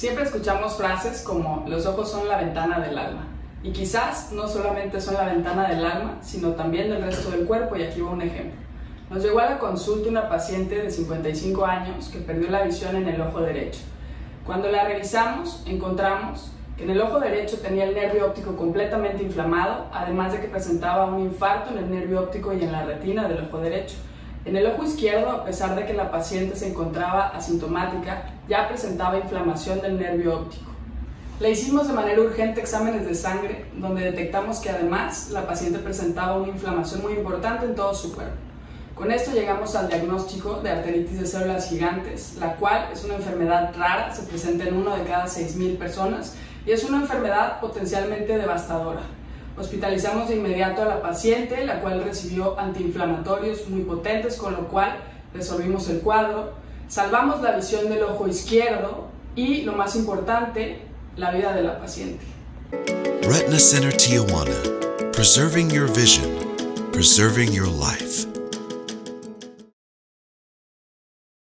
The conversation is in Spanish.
Siempre escuchamos frases como los ojos son la ventana del alma. Y quizás no solamente son la ventana del alma, sino también del resto del cuerpo, y aquí va un ejemplo. Nos llegó a la consulta una paciente de 55 años que perdió la visión en el ojo derecho. Cuando la revisamos, encontramos que en el ojo derecho tenía el nervio óptico completamente inflamado, además de que presentaba un infarto en el nervio óptico y en la retina del ojo derecho. En el ojo izquierdo, a pesar de que la paciente se encontraba asintomática, ya presentaba inflamación del nervio óptico. Le hicimos de manera urgente exámenes de sangre, donde detectamos que además la paciente presentaba una inflamación muy importante en todo su cuerpo. Con esto llegamos al diagnóstico de arteritis de células gigantes, la cual es una enfermedad rara, se presenta en uno de cada 6.000 personas y es una enfermedad potencialmente devastadora. Hospitalizamos de inmediato a la paciente, la cual recibió antiinflamatorios muy potentes, con lo cual resolvimos el cuadro, salvamos la visión del ojo izquierdo y, lo más importante, la vida de la paciente. Retina Center Tijuana, preserving your vision, preserving your life.